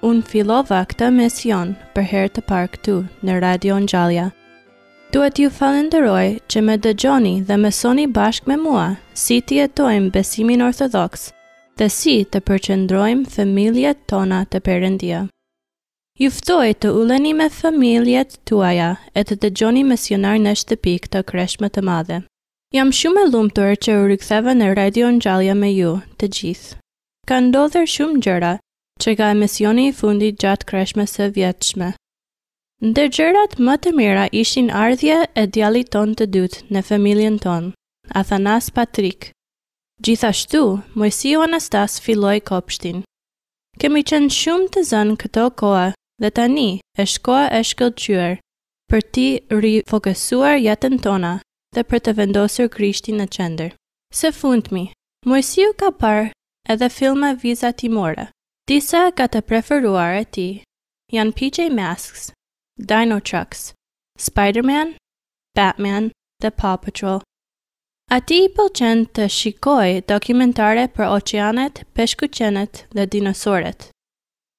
Unë fillova këtë emision për herë të parë këtu në Radio Ngjallja. Duhet t'ju falenderoj që më dëgjoni dhe mësoni bashkë me mua si të jetojmë besimin ortodoks dhe si të përqendrojmë familjet tona te Perëndia. Ju ftoj të uleni me familjet tuaja e të dëgjoni misionar në shtëpi këtë kreshme të madhe. Jam shumë e lumtur që u riktheva në Radio Ngjallja me ju të gjithë. Ka ndodhur shumë gjëra Që nga emisioni i fundit gjatë kreshmes së vjetshme. Ndër gjërat më të mira ishin ardhja e djalit tonë të dytë në familjen tonë, Athanas Patrik. Gjithashtu, Moisiu Anastas filloi kopshtin. Kemi qenë shumë të zënë këto kohë dhe tani është koha e shkëlqyer për t'i rifokusuar jetën tona dhe për të vendosur Krishtin në qendër. Së fundmi, Moisiu ka parë edhe filma vizatimorë. Disa nga të preferuarat e tij janë PJ Masks, Dino Trucks, Spider-Man, Batman dhe Paw Patrol. Atij i pëlqen të shikojë dokumentare për oqeanet, peshkaqenët dhe dinosaurët.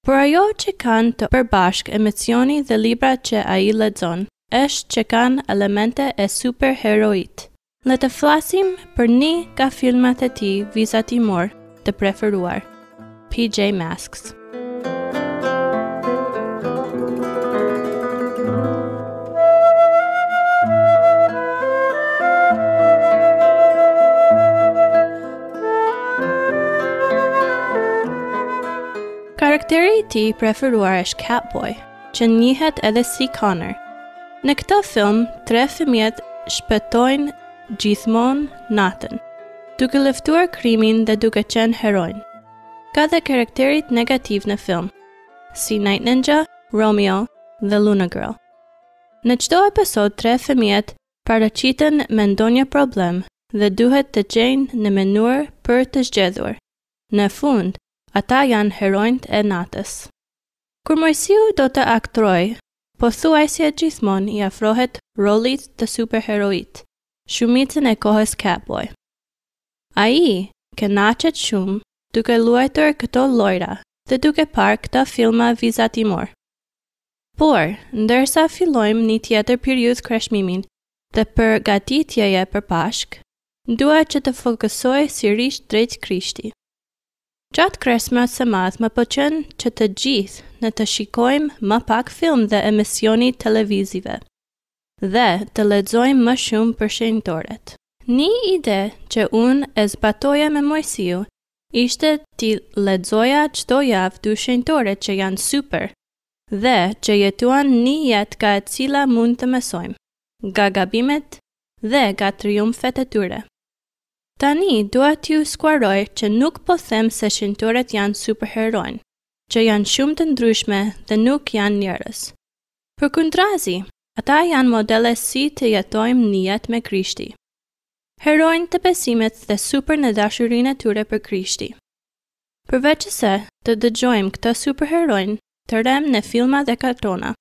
Por ajo që kanë të përbashkë emisioni dhe librat që ai lexon është që kanë elemente e superheroit. Le të flasim për një nga filmat e tij vizatimorë të preferuar, PJ Masks. Karakteri i tij i preferuar është Catboy, që njihet edhe si Connor. Në këtë film, tre fëmijët shpëtojnë gjithmonë natën, duke luftuar krimin dhe duke qenë heronj. Ka dhe karakteret negativë në film, si Night Ninja, Romeo dhe Luna Girl. Në çdo episod, tre fëmijët paraqiten me ndonjë problem dhe duhet të gjejnë një mënyrë për ta zgjidhur. Në fund, ata janë heronjtë e natës. Kur Moisiu do të aktrojë, pothuajse gjithmonë i afrohet rolit të superheroit, shumicën e kohës Catboy. Ai kënaqet shumë duke luajtur këto lojra dhe duke parë këta filma vizatimorë. Por, ndërsa fillojmë një tjetër periudhë kreshmimi dhe përgatitjeje për Pashkë, dua që ta fokusoj sërish drejt Krishtit. Gjatë Kreshmës së Madhe më pëlqen që të gjithë ne të shikojmë më pak filma dhe emisione televizive dhe të lexojmë më shumë për shenjtorët. Një ide që unë e zbatoja me Moisiu ishte t'i lexoja çdo javë dy shenjtorë që janë super dhe që jetuan një jetë nga e cila mund të mësojmë nga gabimet dhe nga triumfet e tyre. Tani dua t'ju sqaroj që nuk po them se shenjtorët janë superheronj, që janë shumë të ndryshme dhe nuk janë njerëz. Përkundrazi, ata janë modele si të jetojmë një jetë me Krishti. Heronj të besimit dhe super në dashurinë e tyre për Krishti. Përveçse të dëgjojmë këta superheronj të rremë në filma dhe kartona,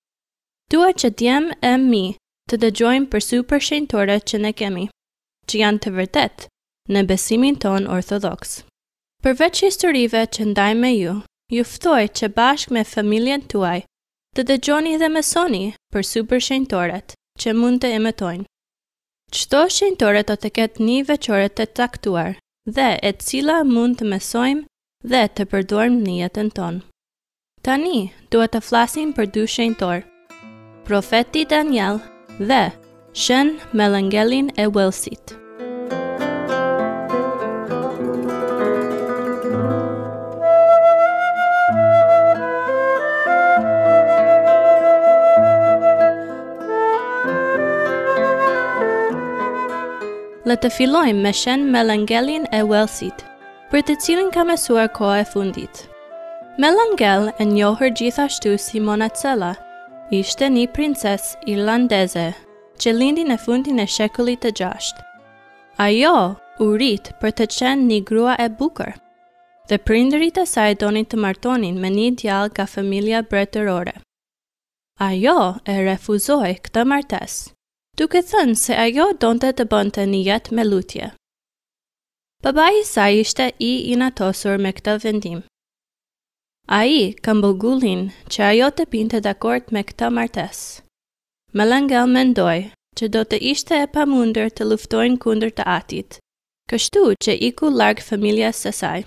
dua që djemtë e mi të dëgjojnë për super shenjtorët që ne kemi. që janë të vërtetë në besimin tonë ortodoks. Përveç historive që ndaj me ju, ju ftoj që bashkë me familjen tuaj të dëgjoni dhe mësoni për super shenjtorët që mund të imitojnë. Çdo shenjtor do të ketë një veçori të caktuar dhe e cila mund të mësojmë dhe të përdorim në jetën tonë. Tani do të flasim për dy shenjtorë, profeti Daniel dhe Shën Melangelin e Uellsit. Le të fillojmë me Shën Melangelin e Uellsit. për të cilin kam mësuar kohët e fundit. Melangel, e njohur gjithashtu si Monacella, ishte një princesë irlandeze që lindi në fundin e shekullit të gjashtë. Ajo u rrit për të qenë një grua e bukur, dhe prindërit e saj donin ta martonin me një djalë nga familja mbretërore. Ajo e refuzoi këtë martesë, duke thënë se ajo donte të bënte një jetë me lutje. Babai i saj ishte i inatosur me këtë vendim. Ai këmbënguli që ajo të binte dakord me këtë martesë. Melangel mendoi që do të ishte e pamundur të luftonte kundër të atit, kështu që iku larg familjes së saj.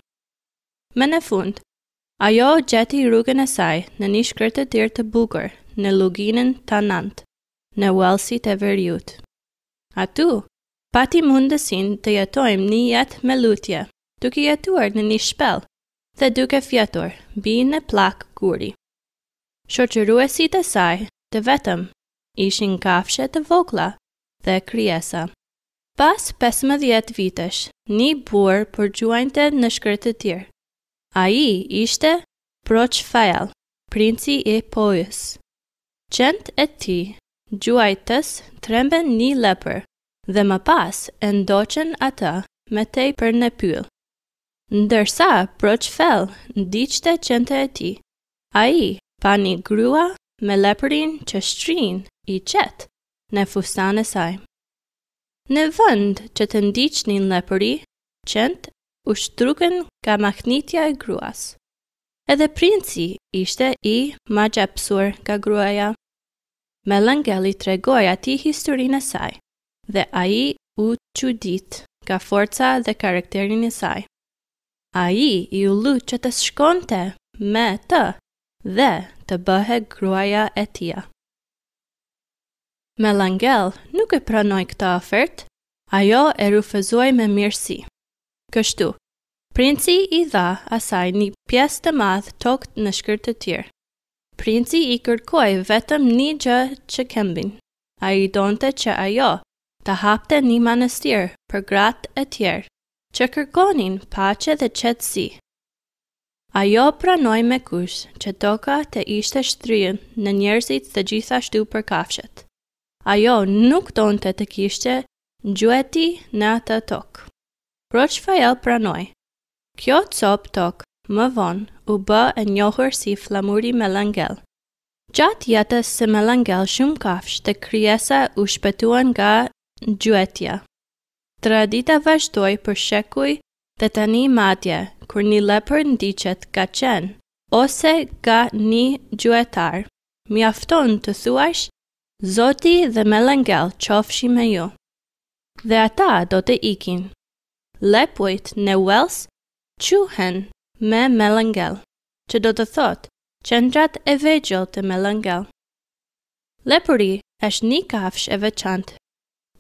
Më në fund, ajo gjeti rrugën e saj në një shkretëtirë të bukur në luginën Tanant, në Uellsin e Veriut. Aty, Pati mundësinë të jetojë ni jetë me lutje, duke jetuar në ni shpellë dhe duke fjetur mbi ni pllakë guri. Shoqëruesit e saj të vetëm ishin kafshë të vogla dhe krijesa. Pas pesëmbëdhjetë vitesh ni burrë po gjuante në shkretëtirë. Ai ishte Broçfael, princi i Pojës. Qentë e tij Gjuajtës trembën ni lepër dhe më pas e ndoqën atë më tej për në pyll. Ndërsa Broçfael ndiqte qentë e tij, ai pa ni grua me lepurin që shtrihej i qetë në fustanin e saj. Në vend që të ndiqnin lepurin, qentë u strukën nga mahnitja e gruas. Edhe princi ishte i magjepsur nga gruaja. Melangel i tregoi atij historinë e saj dhe ai u çudit nga forca dhe karakteri i saj. Ai iu lut që të shkonte me të dhe të bëhej gruaja e tija. Melangel nuk e pranoi këtë ofertë, ajo e refuzoi me mirësi. Kështu, princi i dha asaj një pjesë të madh tokë në shkretëtirë. Princi i kërkoi vetëm ni gjë në këmbim. Ai donte që ajo të hapte ni manastir për gratë e tjerë që kërkonin paqe dhe qetësi. Ajo pranoi me kusht që toka të ishte strehë për njerëzit dhe gjithashtu për kafshët. Ajo nuk donte të kishte gjueti në atë tokë. Broçfael pranoi Kjo copë tokë më vonë u bë e njohur si Flamuri Melangel. Gjatë jetës së Melangel shumë kafshë dhe krijesa u shpëtuan nga gjuetia. Tradita vazhdoi për shekuj dhe tani madje kur një lepër ndiqet nga qen ose nga një gjuetar, mjafton të thuash Zoti dhe Melangel qofshin me ju. Dhe ata do të ikin. Lepujt në Uells quhen me Melangel, që do të thotë qengjat e vegjël të Melangel. Lepuri është ni kafshë e veçantë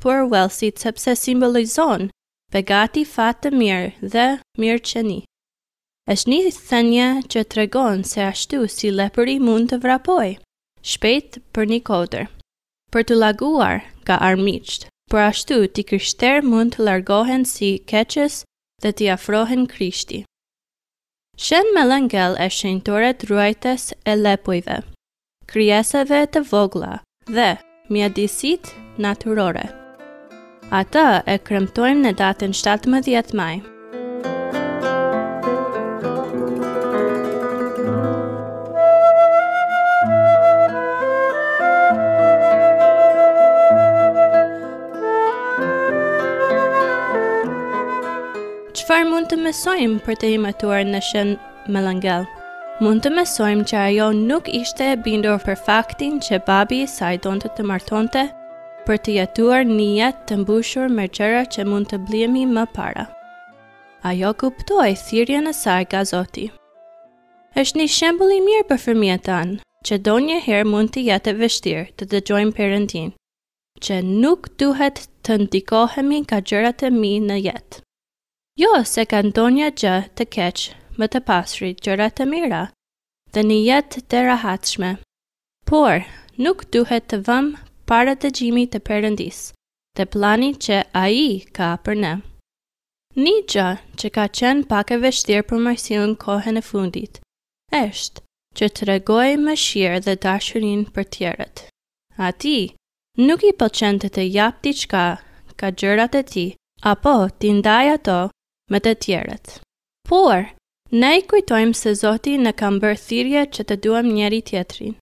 për Uellsin sepse simbolizon begati fat të mirë dhe mirëqenie. Është ni thënie që tregon se ashtu si lepuri mund të vrapojë shpejt për ni kodër, Për t'u larguar nga armiqt, po ashtu të krishterët mund të largohen së keqes dhe t'i afrohen Krishtit. Shën Melangel e shenjtore ruajtëse e lepujve, krijesave të vogla dhe mjedisit natyror. Atë e kremtojmë në datën 17 maj. Çfarë mund të mësojmë për të imituar në shën më lëngel? Mund të mësojmë që ajo nuk ishte e bindur për faktin që babi i saj donte ta martonte për të jetuar një jetë të mbushur me gjëra që mund të blihen me para. Ajo kuptoi thirrjen e saj nga Zoti. Është një shembull i mirë për fëmijët tanë, që ndonjëherë mund të jetë e vështirë të dëgjojmë Perëndinë, që nuk duhet të ndikohemi nga gjërat e mira në jetë. Jo se ka ndonjë gjë të keqe me të pasurit gjëra të mira dhe një jetë të rehatshme Por, nuk duhet t'i vëmë para dëgjimit të Perëndisë dhe planit që Ai ka për ne. Një gjë që ka qenë pak e vështirë për Marsilën kohën e fundit, është që të tregojë mëshirë dhe dashurinë për të tjerët. Atij nuk i pëlqen të japë diçka nga gjërat e tij apo t'i ndajë ato me të tjerët. Por, Ne i kujtojmë se Zoti na ka bërë thirrje që të duam njëri-tjetrin.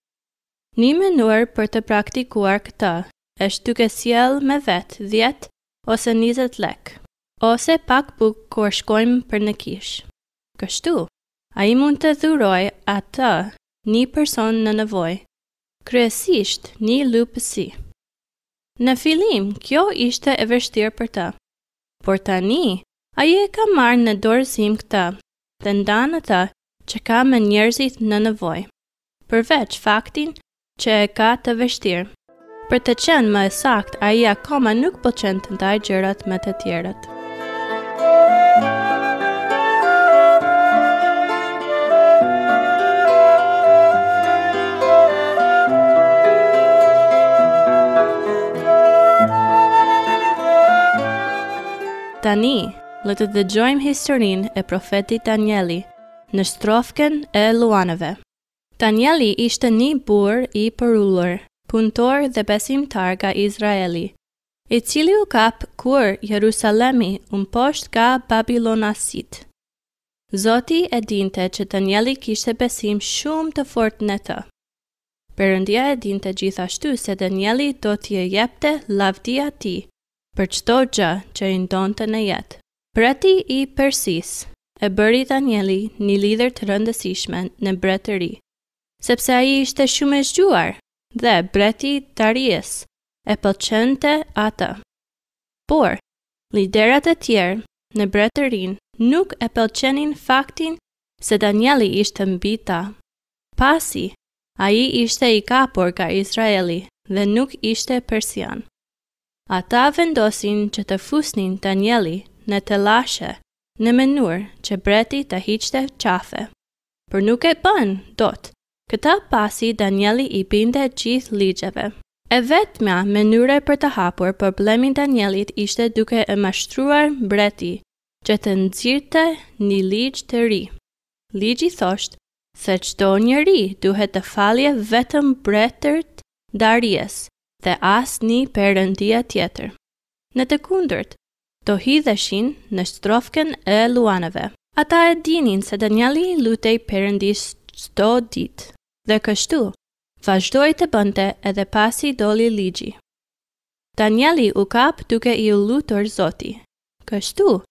Një mënyrë për të praktikuar këtë është duke sjellë me vete dhjetë ose njëzet lekë, ose pak bukë kur shkojmë për në kishë. Kështu, ai mund t'ia dhurojë atë një personi në nevojë, kryesisht një lypësi. Në fillim kjo ishte e vështirë për të. Por tani, ai e ka marrë në dorëzim këtë dhe ndan atë që ka me njerëzit në nevojë, përveç faktit që e ka të vështirë. Për të qenë më e saktë, ai akoma nuk pëlqen të ndajë gjërat me të tjerët. Tani, le të dëgjojmë historinë e profetit Danieli në strofkën e luanëve. Danieli ishte një burr i përulur, punëtor dhe besimtar nga Izraeli, i cili u kap kur Jerusalemi u mposht nga babilonasit. Zoti e dinte që Danieli kishte besim shumë të fortë në të. Perëndia e dinte gjithashtu se Danieli do t'i jepte lavdi Atij për çdo gjë që i ndodhte në jetë. Mbreti i Persisë e bëri Danieli një lider të rëndësishme në mbretëri, sepse ai ishte shumë i zgjuar dhe mbreti Darius e pëlqente atë. Por, liderët e tjerë në mbretërinë nuk e pëlqenin faktin se Danieli ishte mbi ta. Pasi, ai ishte i kapur nga Izraeli dhe nuk ishte persian. Ata vendosën që të fusnin Danieli në telashe në mënyrë që mbreti ta hiqte qafe. Por nuk e bënë dot këtë pasi Danieli i bindej gjithë ligjeve. E vetmja mënyrë për të hapur problemin Danielit ishte duke e mashtruar mbreti që të nxirrte ni ligj të ri. Ligji thoshte se çdo njeri duhet t'i falej vetëm mbretit Darius dhe asnji perëndie tjetër. Në të kundërt, do hidheshin në strofkën e luanëve. Ata e dinin se Danieli i lutej Perëndisë çdo ditë dhe kështu vazhdoi të bënte edhe pasi doli ligji. Danieli u kap duke iu lutur Zoti. Kështu,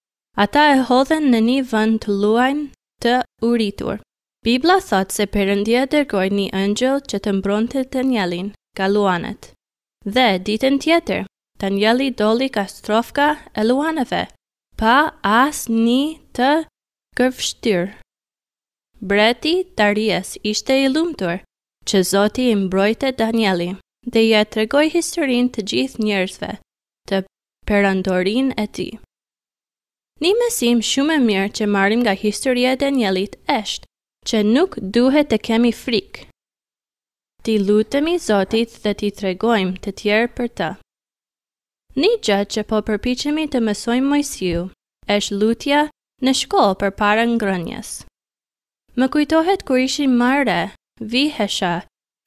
ata e hodhën në nji vend të luanëve të uritur. Bibla thotë se Perëndia dërgoi ni ëngjëll që të mbronte Danielin, nga luanët. Dhe, ditën tjetër, Danieli doli nga strofka e luanëve, pa as ni të gërvishtur. Mbreti Darius ishte i lumtur që Zoti i mbrojti Danieli dhe ia tregoi historinë të gjithë njerëzve në perandorinë e tij. Ni mësim shumë e mirë që marrim nga historia e Danielit është që nuk duhet të kemi frikë t'i lutemi Zotit dhe t'i tregojmë të tjerë për të. Ni gjë që po përpiqemi të mësojmë Moisiu është lutja në shkollë përpara ngrënies. Më kujtohet kur isha më e re vihesha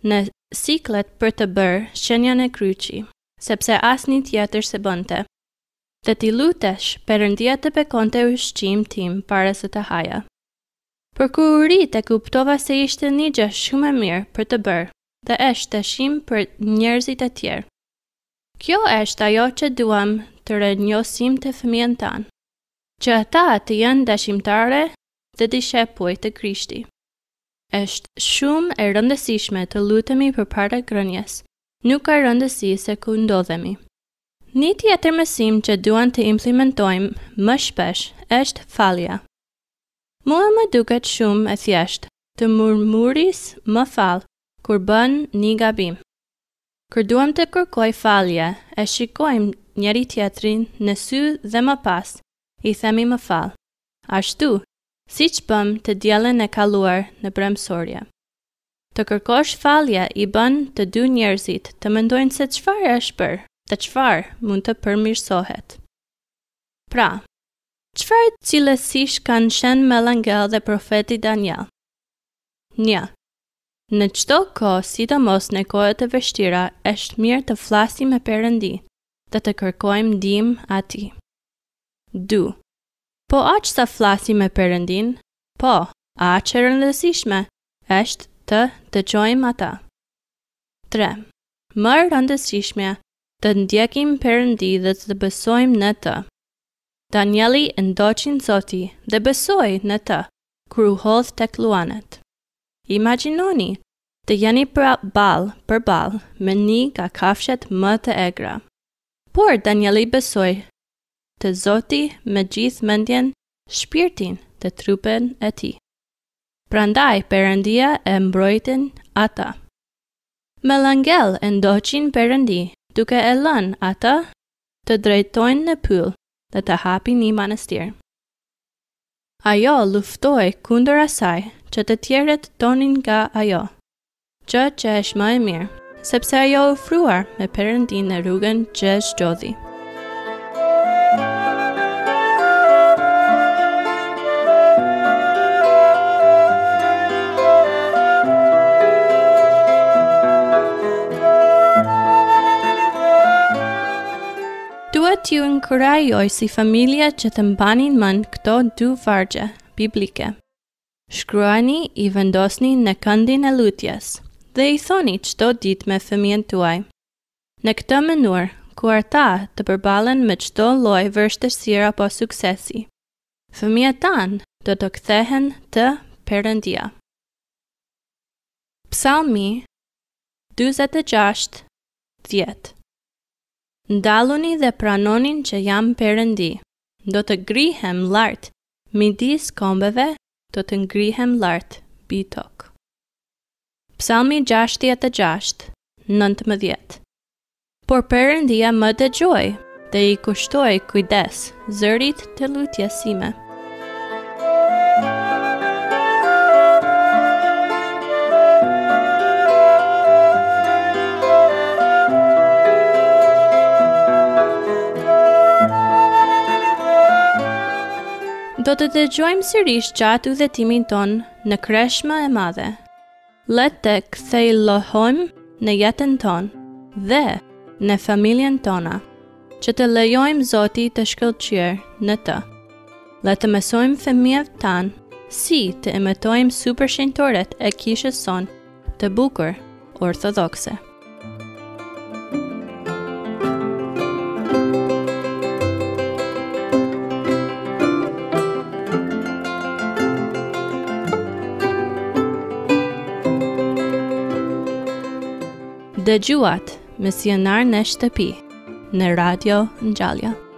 në siklet për të bërë shenjën e kryqi sepse asni tjetër s'e bënte. Dhe t'i lutesha Perëndia të bekonte ushqimin tim para se të haja. Por kur u rrita e kuptova se ishte ni gjë shumë e mirë për të bërë dhe është dëshmi për njerëzit e tjerë. Kjo është ajo që duam të rrënjosim te fëmijët tanë, që ata të jenë dëshmitarë dhe dishepuj të Krishti. Është shumë e rëndësishme të lutemi përpara ngrënies, nuk ka rëndësi se ku ndodhemi. Një tjetër mësim që duam të implementojmë më shpesh është falja. Mua më duket shumë e thjeshtë të murmurisësh më fal kur bën një gabim. Kur duam të kërkojmë falje e shikojmë njëri tjetrin në sy dhe më pas i themi më fal, ashtu siç bëmë të dielën e kaluar në Mbrëmësore. Të kërkosh falje i bën të dy njerëzit të mendojnë se çfarë është bërë dhe çfarë mund të përmirësohet. Pra, çfarë cilësish kanë shën Melangell dhe profeti Daniel? Një, Në çdo kohë sidomos në kohë të vështira është mirë të flasim me Perëndinë dhe të kërkojmë ndihmën e tij. Dy, Po aq sa flasim me Perëndinë, po, Aq e rëndësishme është ta dëgjojmë atë. Tre. Më e rëndësishmja, të ndjekim Perëndinë dhe të besojmë në të. Danieli e ndoqi Zotin dhe besoi në të kur u hodh tek luanët. Imagjinoni të jeni pra ballë për ballë me një nga kafshët më të egra. Por Danieli besoi te Zoti me gjithë mendjen shpirtin dhe trupin e tij. Prandaj Perëndia e mbrojti atë. Melangell e ndoqi Perëndinë duke e lënë atë ta drejtojë në pyll dhe të hapë një manastir. Ajo luftoi kundër asaj që të tjerët donin nga ajo, Gjë që është më e mirë, sepse ajo u afrua me Perëndinë në rrugën që e zgjodhi. Dua t'ju inkurajoj si familje që të mbani mend këto dy vargje biblike. Shkruani, i vendosni në këndin e lutjes dhe i thoni çdo ditë me fëmijën tuaj. Në këtë mënyrë, kur ata të përballen me çdo lloj vështirësie apo suksesi, fëmijët tanë do të kthehen te Perëndia. Psalmi dyzet e gjashtë, dhjetë Ndaluni dhe pranoni që jam Perëndi, do të ngrihem lart Midis kombeve do të ngrihem lart mbi tokë. Psalmi gjashtëdhjetë e gjashtë, nëntëmbëdhjetë Por Perëndia më dëgjoi dhe i kushtoi kujdes zërit të lutjes sime. Do të dëgjojmë sërish gjatë udhëtimin tonë në Kreshma e Madhe. Le të kthjellohemi në jetën tonë dhe në familjen tona, që të lejojmë Zoti të shkëlqyer në të. Le të mësojmë fëmijët tanë si të imitojmë supershenjtorët e kishës sonë. Të bukur, orthodhokse. Dëgjuat, misionar në shtëpi, në Radio Ngjallja.